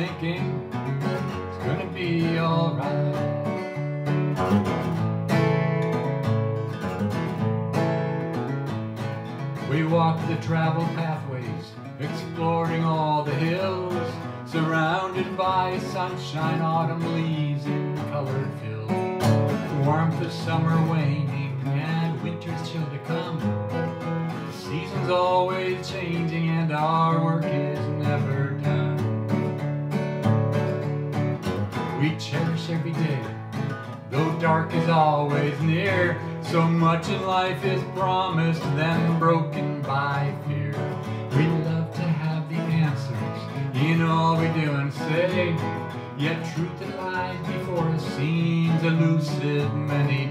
thinking it's gonna be alright. We walked the travel pathways, exploring all the hills, surrounded by sunshine much in life is promised, then broken by fear. We love to have the answers in all we do and say, yet truth that lies before us seems elusive many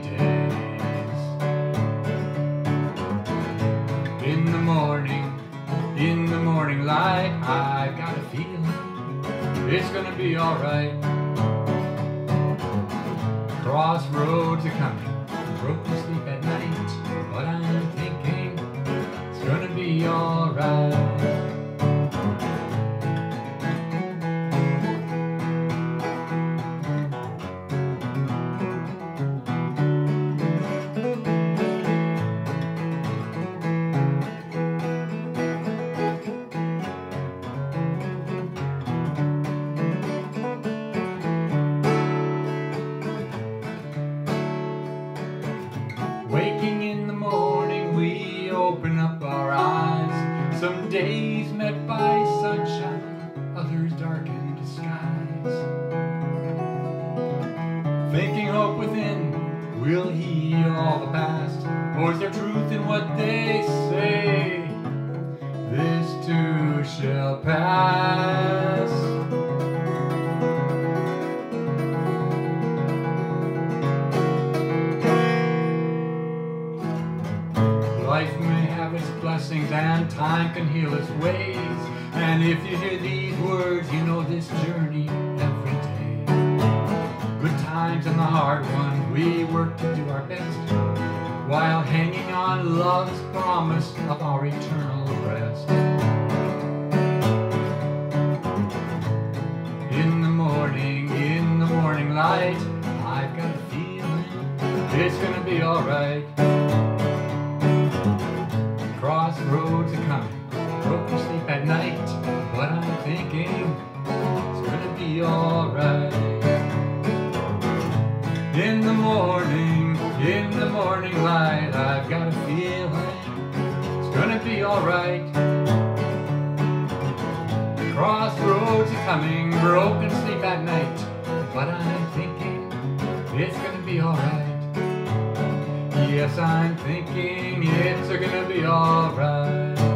alright. Yes, I'm thinking it's gonna be alright.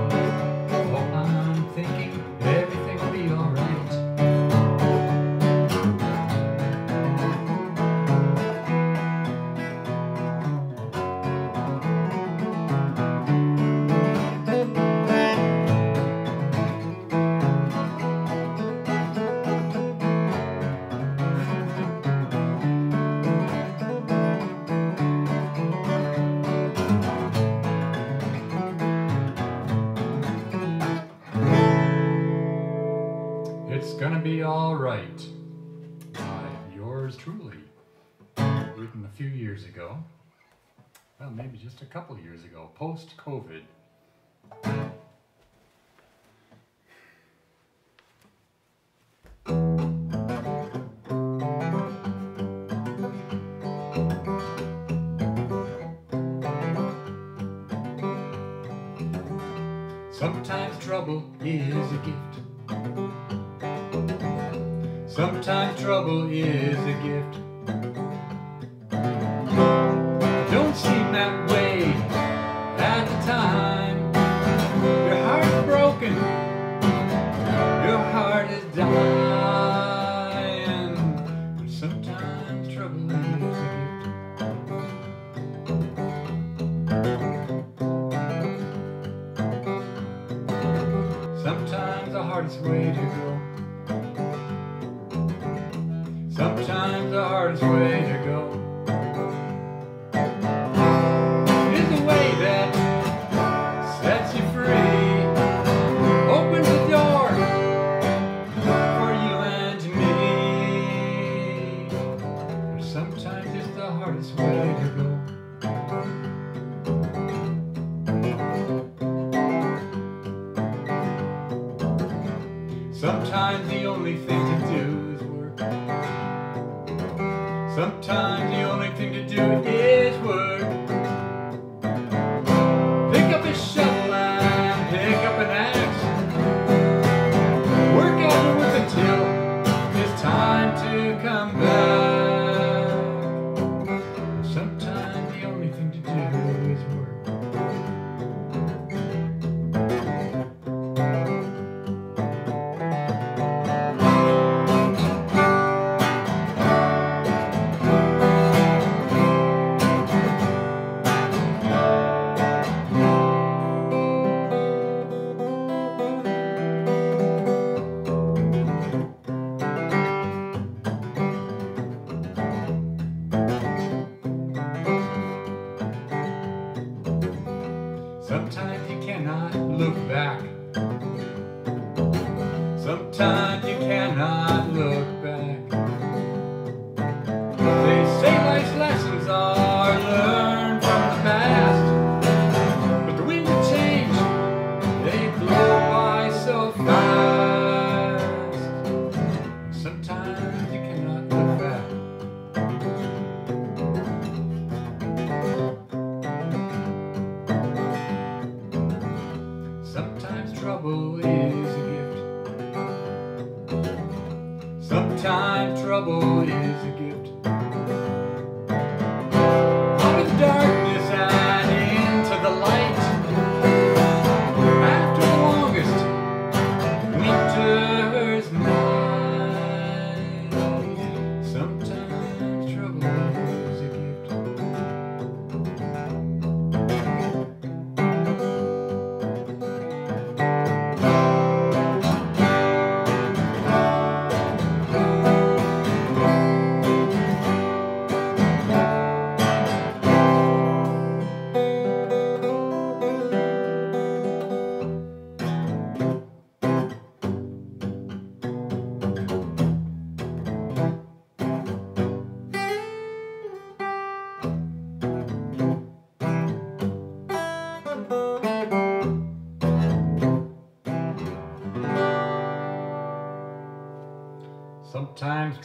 maybe just a couple years ago, post COVID. Sometimes trouble is a gift. Sometimes trouble is a gift. way to go. Sometimes the hardest way to go.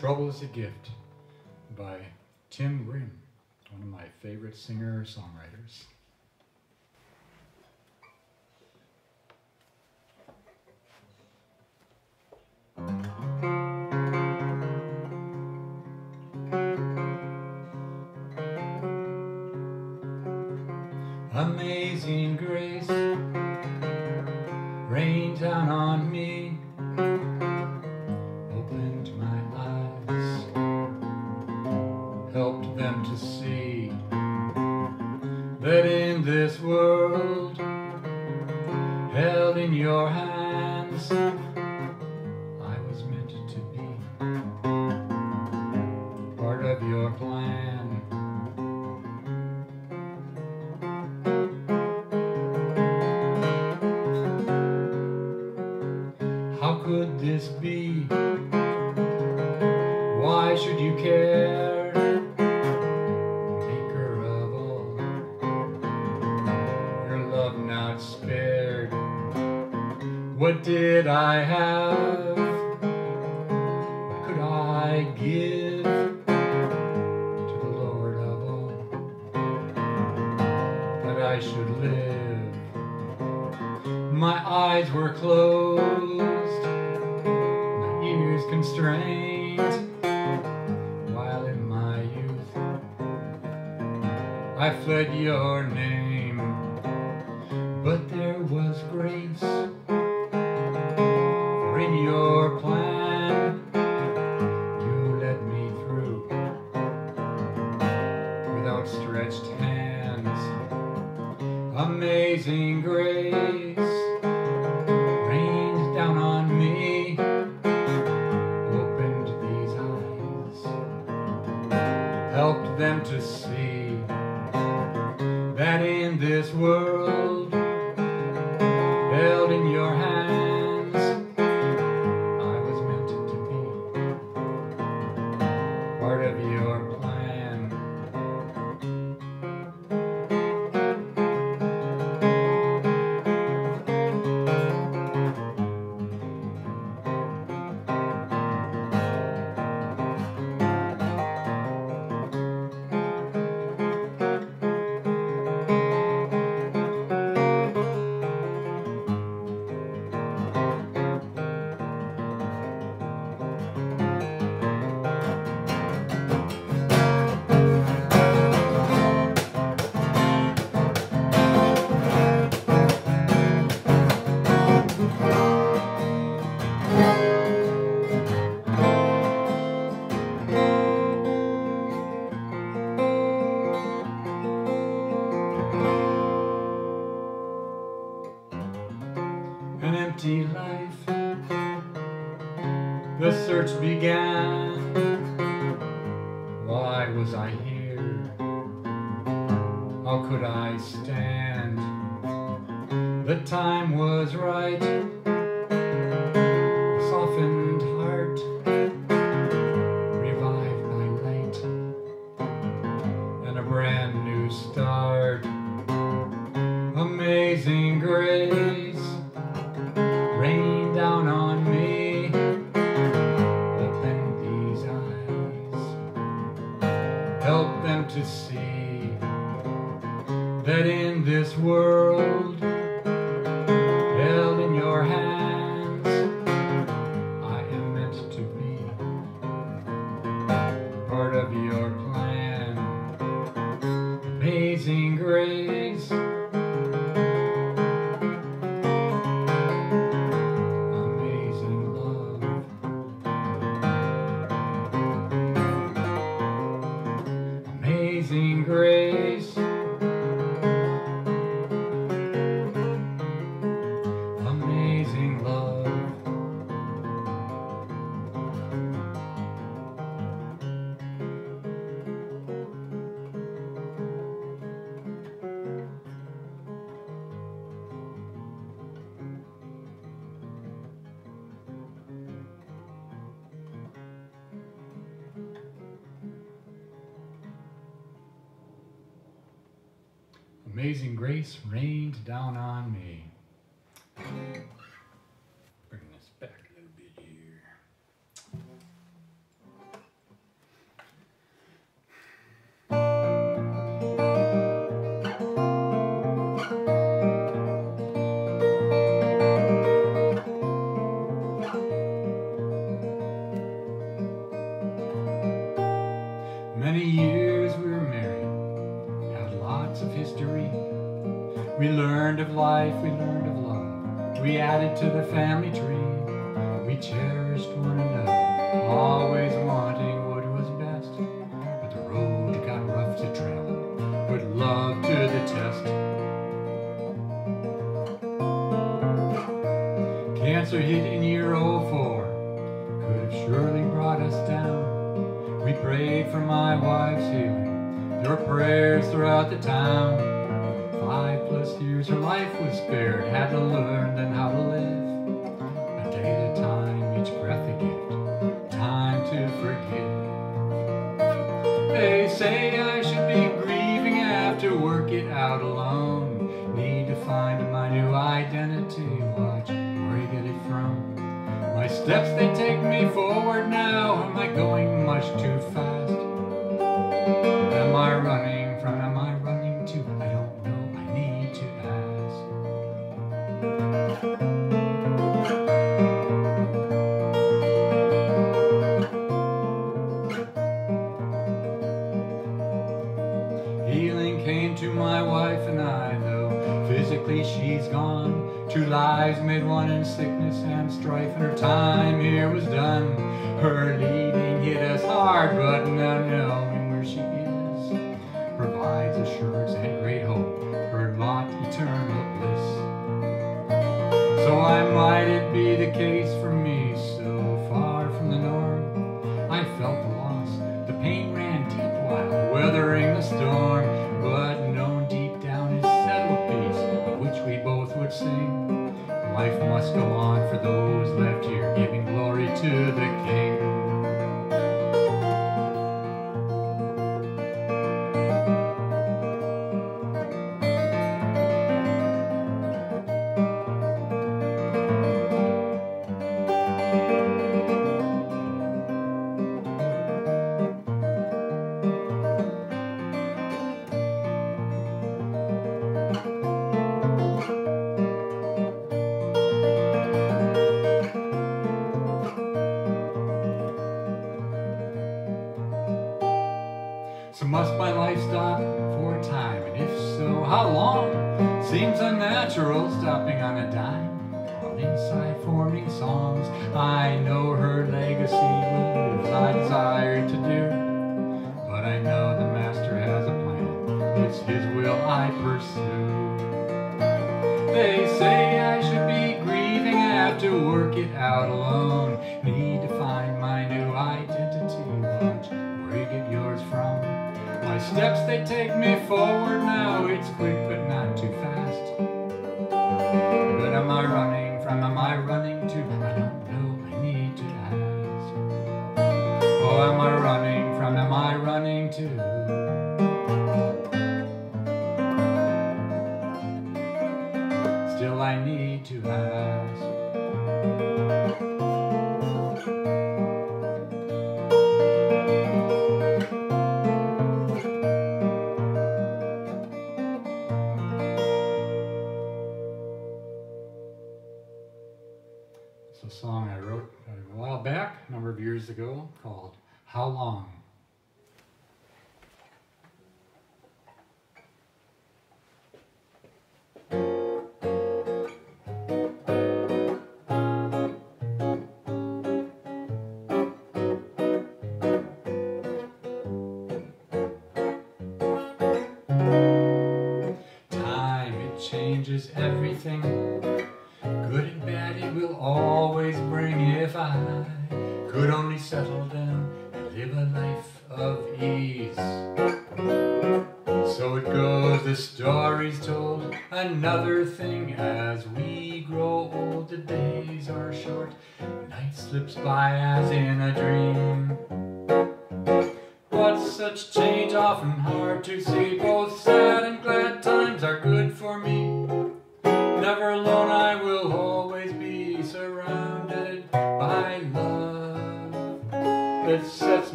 Trouble is a Gift by Tim Grimm, one of my favorite singer-songwriters. your monster hit in year 04 could have surely brought us down. We prayed for my wife's healing, there were prayers throughout the town. Five plus years her life was spared, had to learn.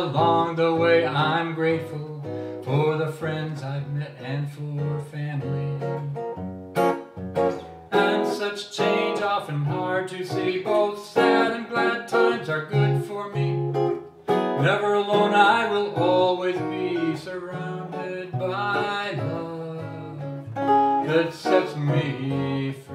along the way I'm grateful for the friends I've met and for family. And such change often hard to see, both sad and glad times are good for me. Never alone I will always be surrounded by love that sets me free.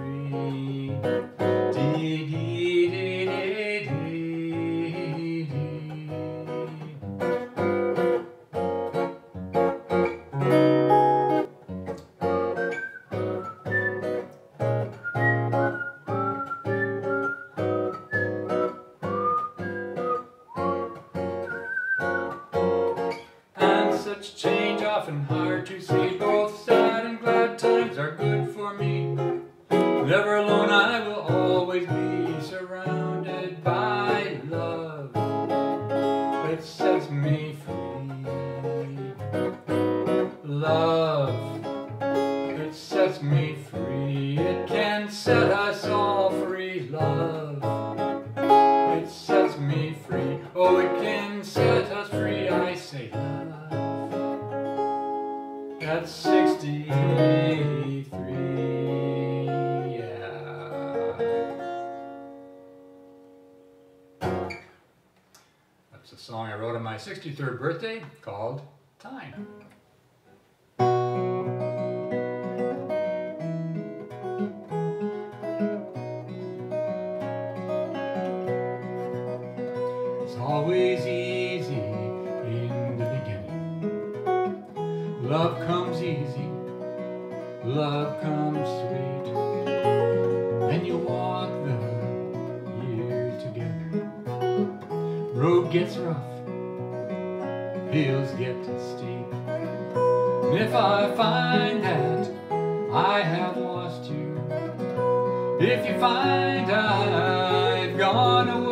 road gets rough, hills get steep. And if I find that I have lost you, if you find I've gone away,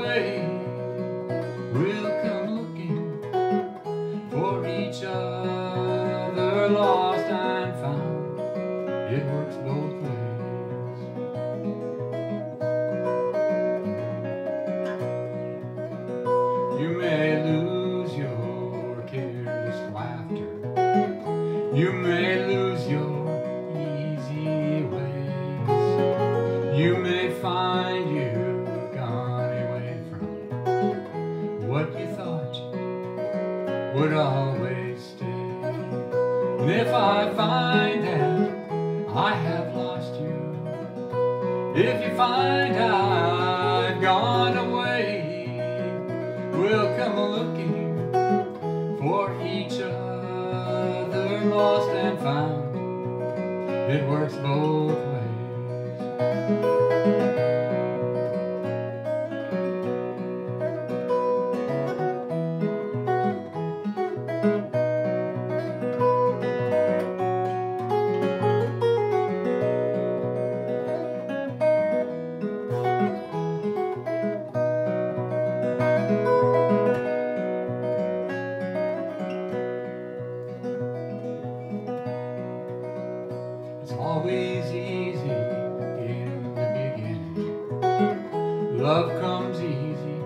Love comes easy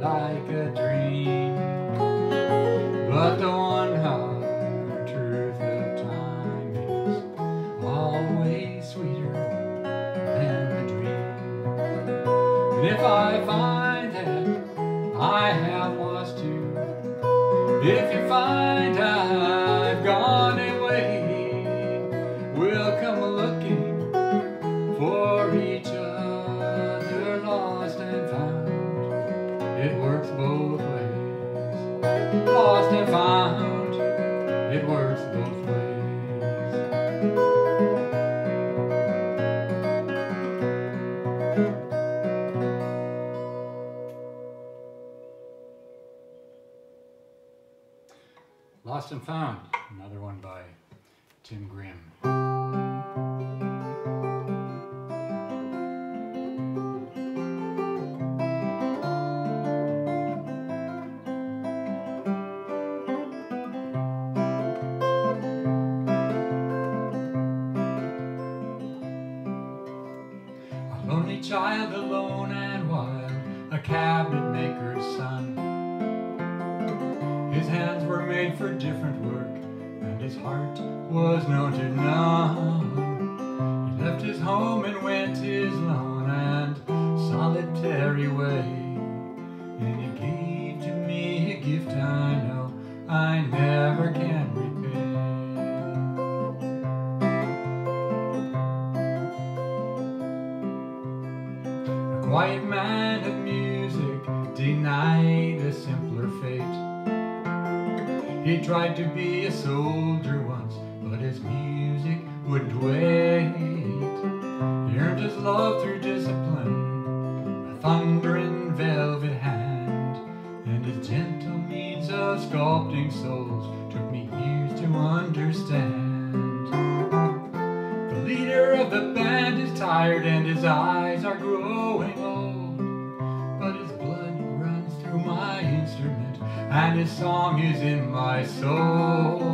like a dream. But the Quiet man of music denied a simpler fate. He tried to be a soldier once, but his music wouldn't wait. He earned his love through discipline, a thundering velvet hand, and his gentle means of sculpting souls took me years to understand. The leader of the band is tired and his eyes his song is in my soul.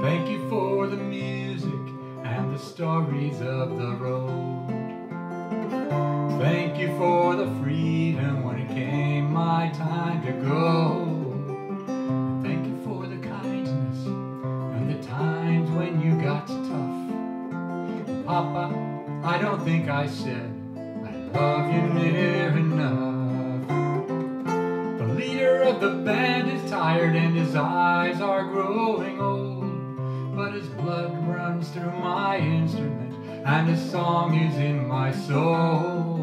Thank you for the music and the stories of the road. Thank you for the freedom when it came my time to go. Thank you for the kindness and the times when you got tough. Papa, I don't think I said I love you near enough. The leader of the band is tired and his eyes are growing old. Through my instrument and his song is in my soul.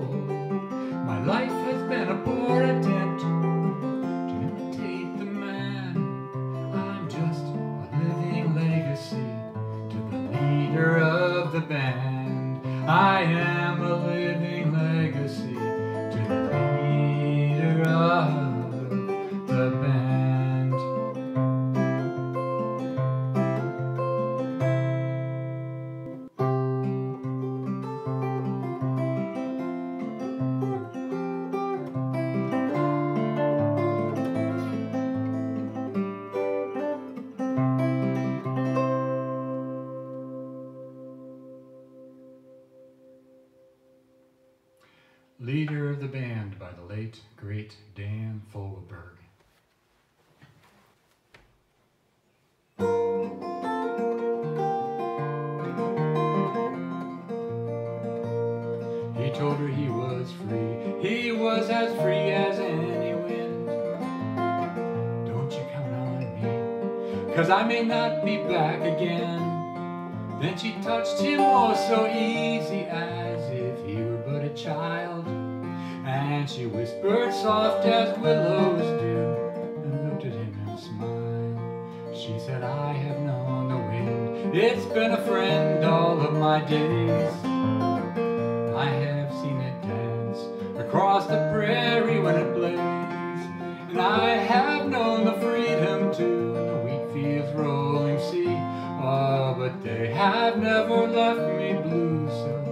Cause I may not be back again. Then she touched him oh so easy as if he were but a child. And she whispered soft as willows do and looked at him and smiled. She said, I have known the wind. It's been a friend all of my days. I have seen it dance across the prairie when it plays. And I have but they have never left me blue,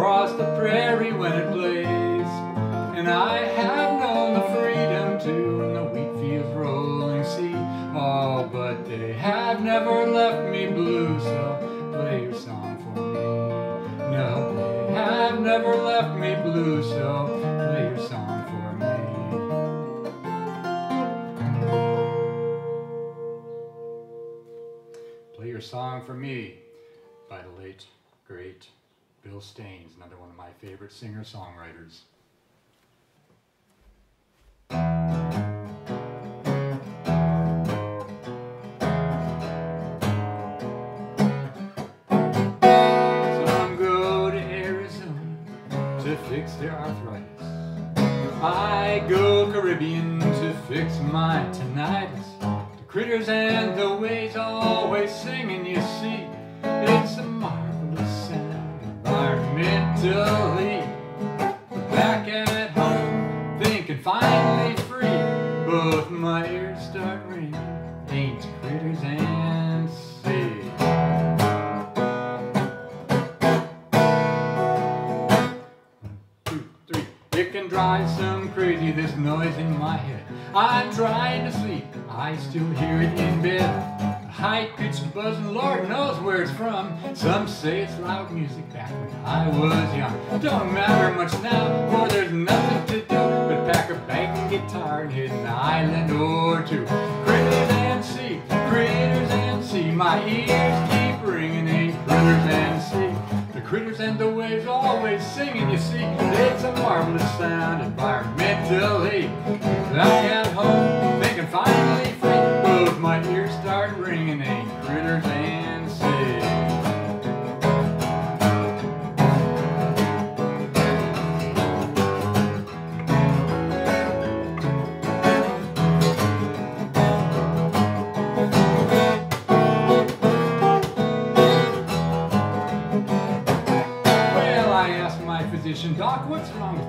across the prairie when it plays. And I have known the freedom too in the wheat fields rolling sea. Oh, but they have never left me blue, so play your song for me. No, they have never left me blue, so play your song for me. Play your song for me by the late, great Bill Staines, another one of my favorite singer-songwriters. Some go to Arizona to fix their arthritis. I go Caribbean to fix my tinnitus. The critters and the waves always singing, you see. It's a marvelous sound environmentally. Back at home, thinking finally free. Both my ears start ringing, ain't critters and sea. two, three. It can drive some crazy, this noise in my head. I'm trying to sleep, I still hear it in bed. High pitched buzzing, Lord knows where it's from. Some say it's loud music back when I was young. Don't matter much now, for there's nothing to do but pack a bag and guitar and hit an island or two. Critters and sea, critters and sea, my ears keep ringing, ain't critters and sea. The critters and the waves always singing, you see. It's a marvelous sound environmentally. Back at home, thinking finally free. Both my ears start ringing, critters and sea. Well, I asked my physician, Doc,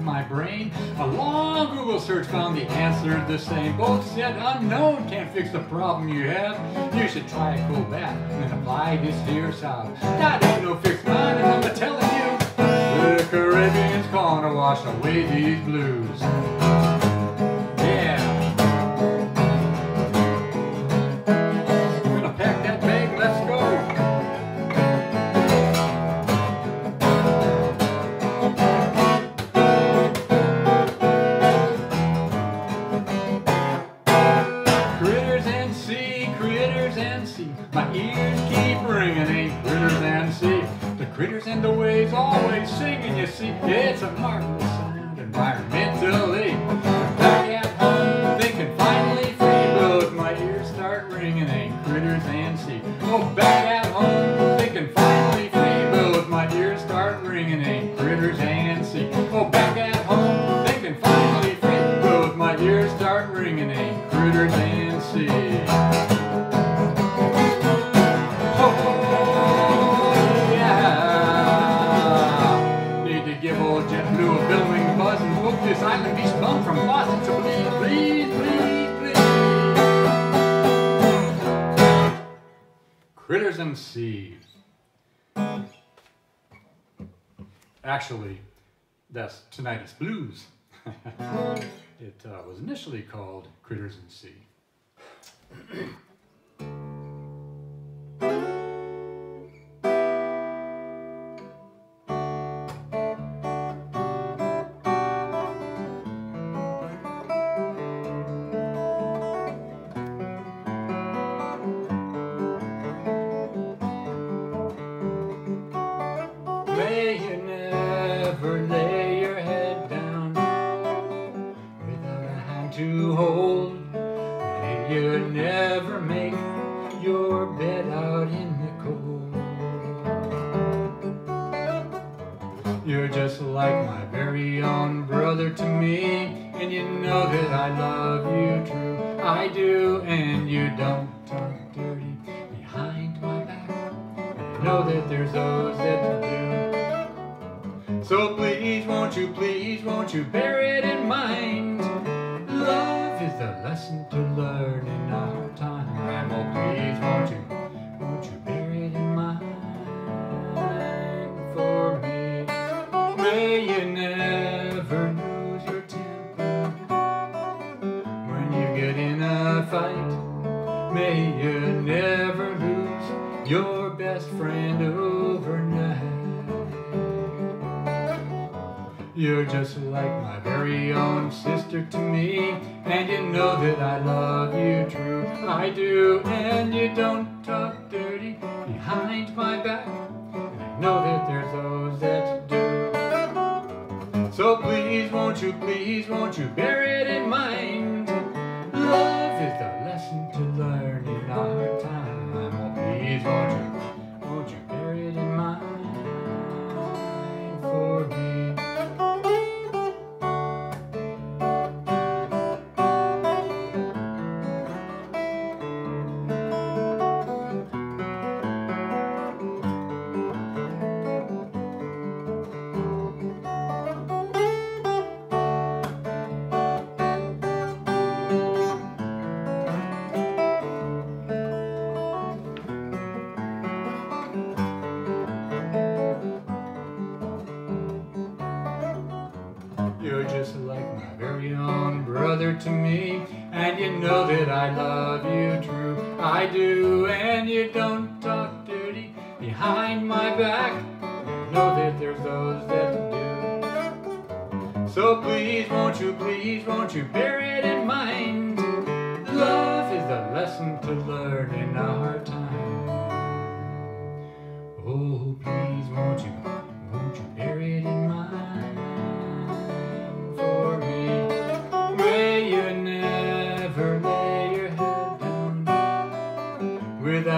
my brain? A long Google search found the answer the same. Both said unknown can't fix the problem you have. You should try a cool bath and apply this to your salve. That ain't no fix mind, and I'm telling you, the Caribbean's gonna wash away these blues. It's a marvelous Critters. Actually, that's Tinnitus Blues. it uh, was initially called Critters in Sea. fight. May you never lose your best friend overnight. You're just like my very own sister to me, and you know that I love you true. I do, and you don't talk dirty behind my back. And I know that there's those that do. So please, won't you, please, won't you bear it in mind? Love to learn in our time. Well, please won't you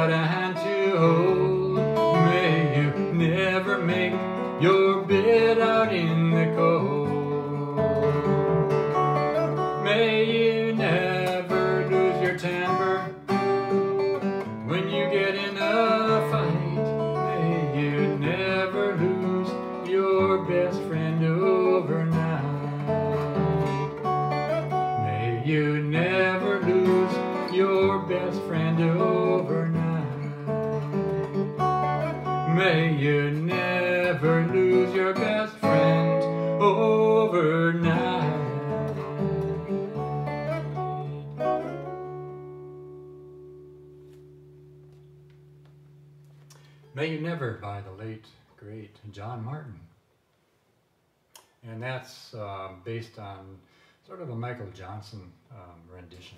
Hara Hara May You Never by the late, great John Martyn. And that's uh, based on sort of a Michael Johnson um, rendition.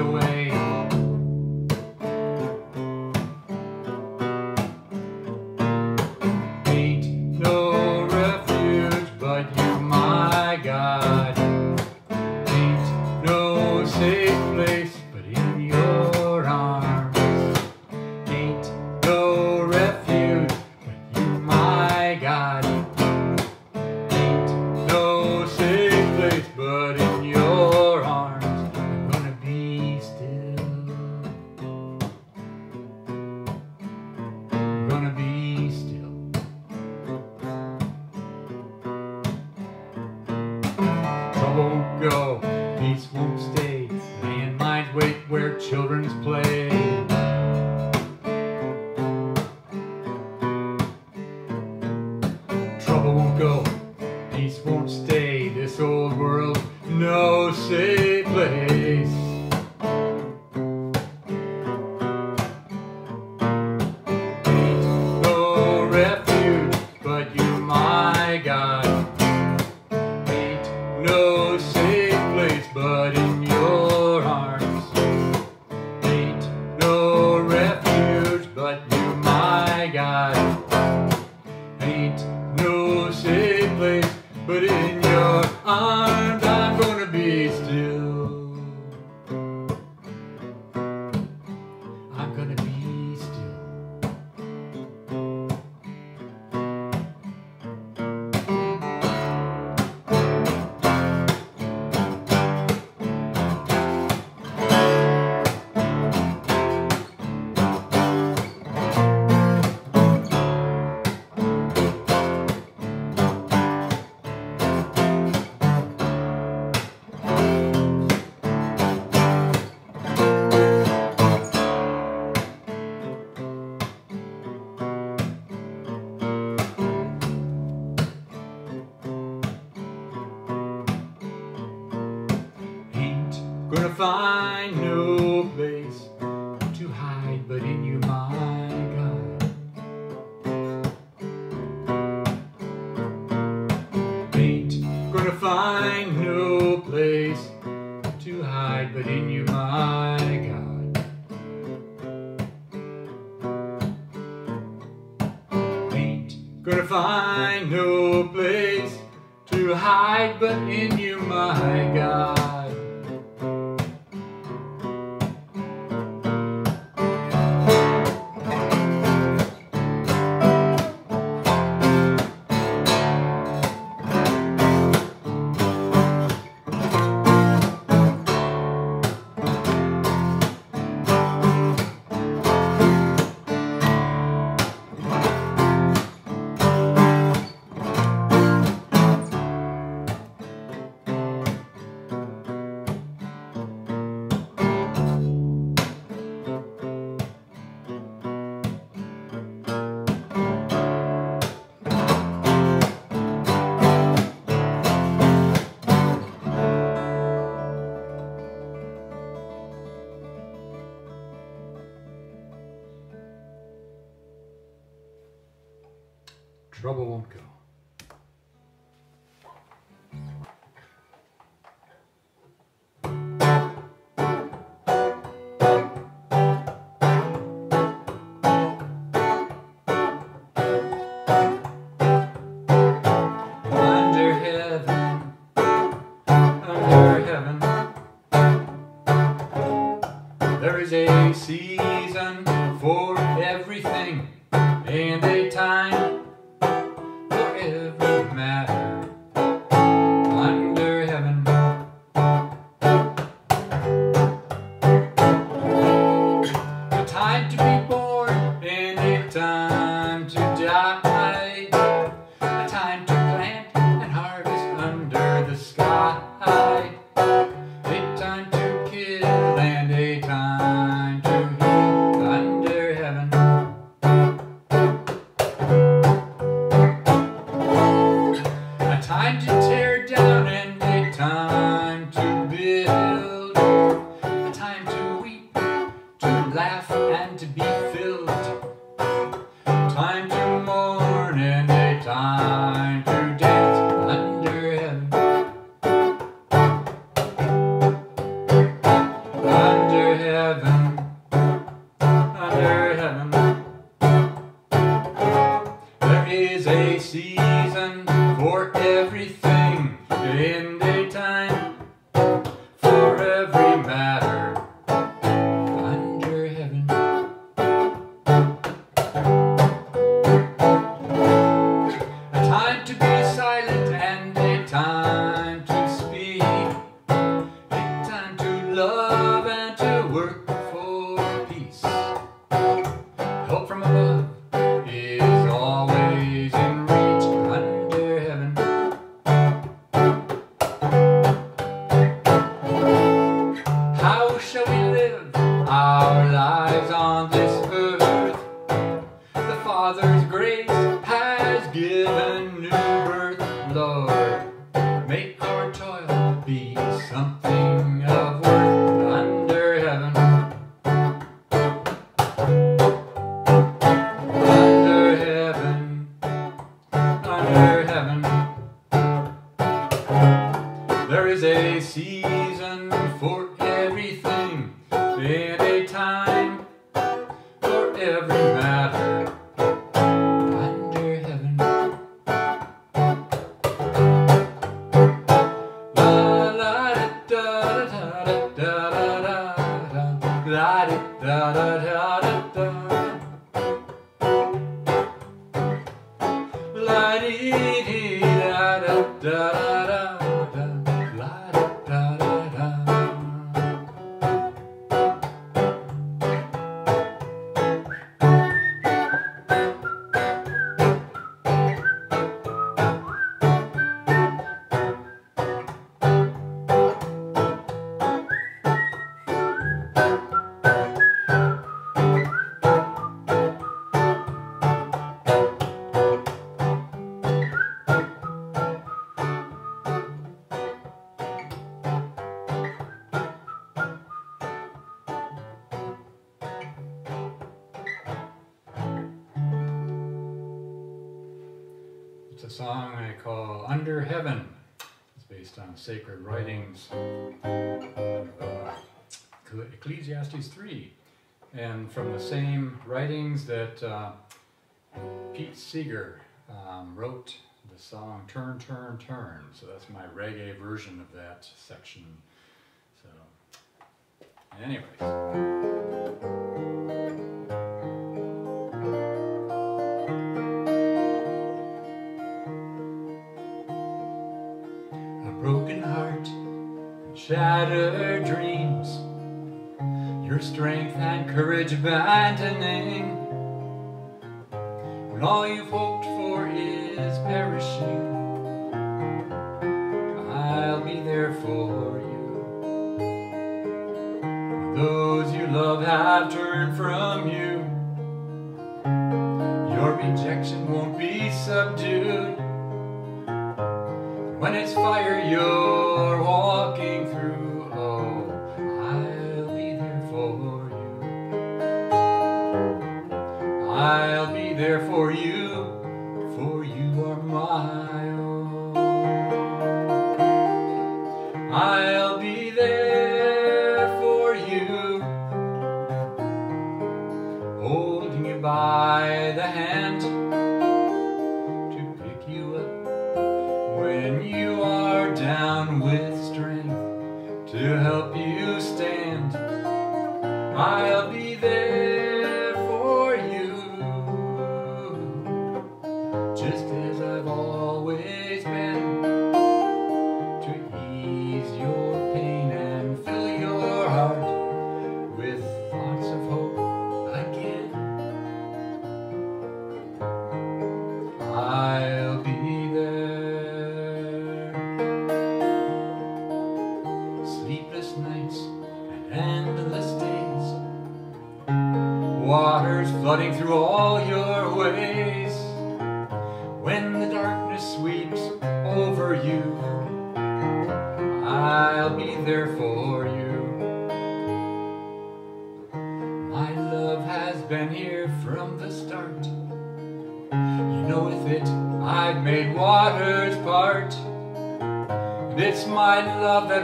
away. trouble won't go. for everything in daytime. Under Heaven. It's based on sacred writings, uh, Ecclesiastes 3. And from the same writings that uh, Pete Seeger um, wrote the song Turn, Turn, Turn. So that's my reggae version of that section. So, anyways. shattered dreams, your strength and courage abandoning, when all you've hoped for is perishing, I'll be there for you. When those you love have turned from you, your rejection won't be subdued. When it's fire, you'll I'll be there for you, for you are mine.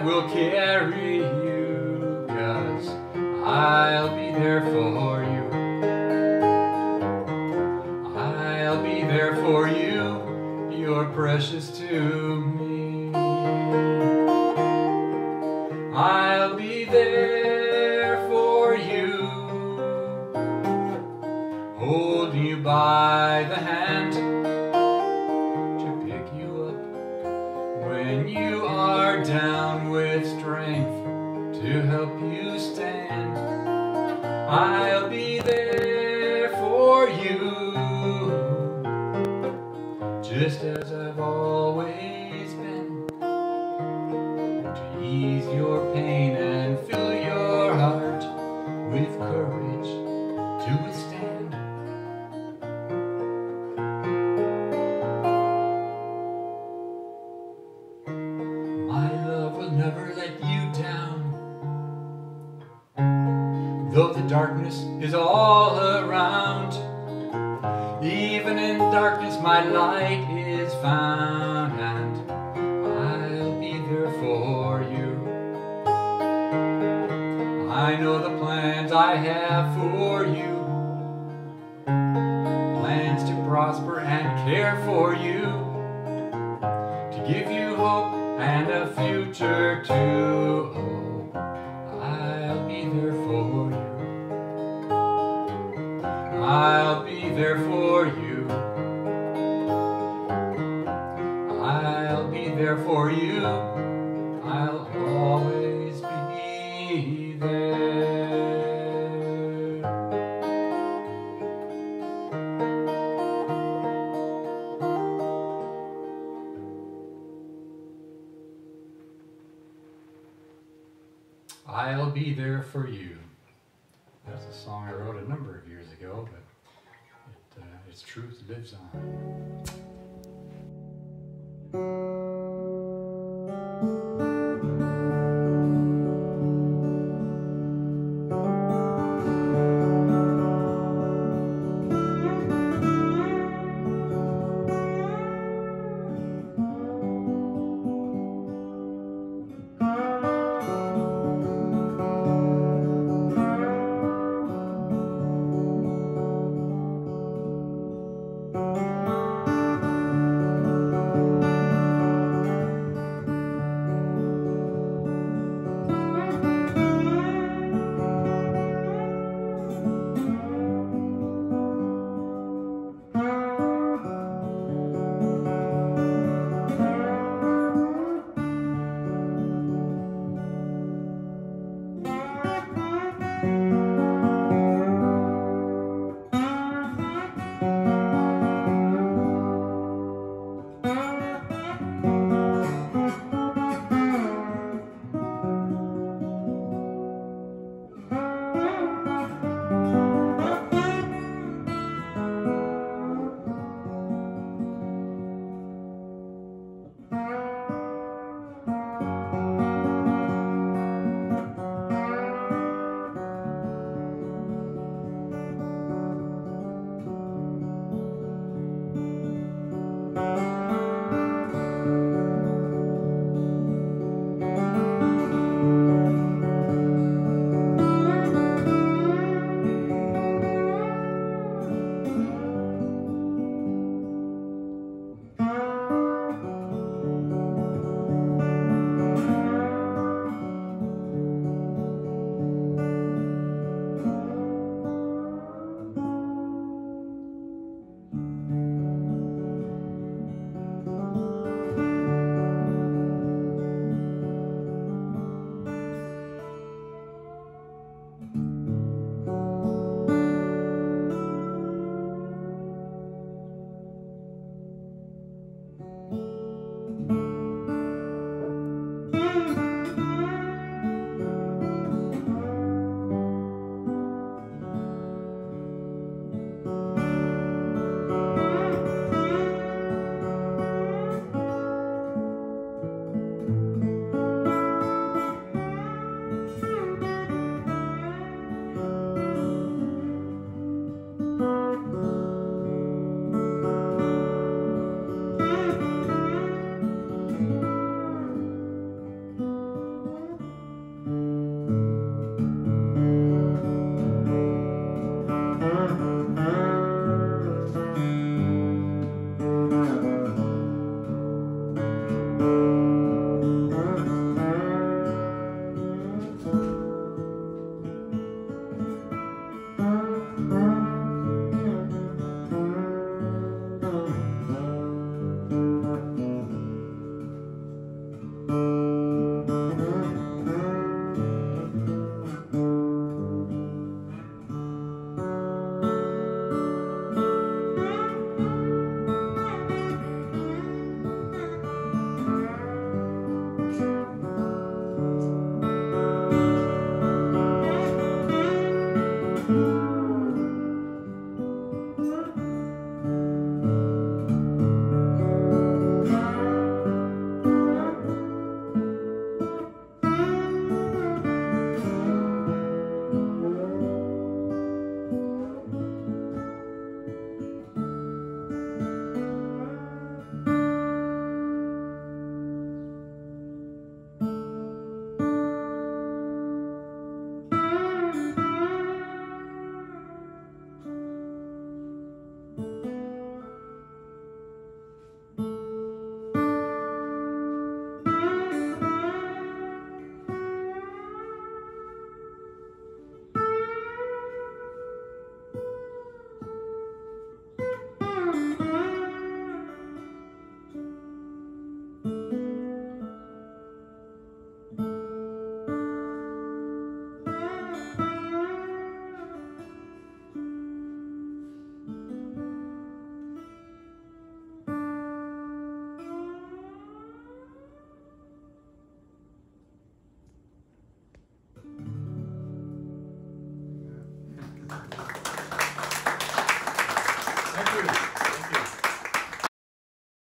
will carry you, cause I'll be there for you. I'll be there for you, you're precious to me. I'll be there for you, Hold you by the hand existed. there for you. That's a song I wrote a number of years ago, but it, uh, its truth lives on.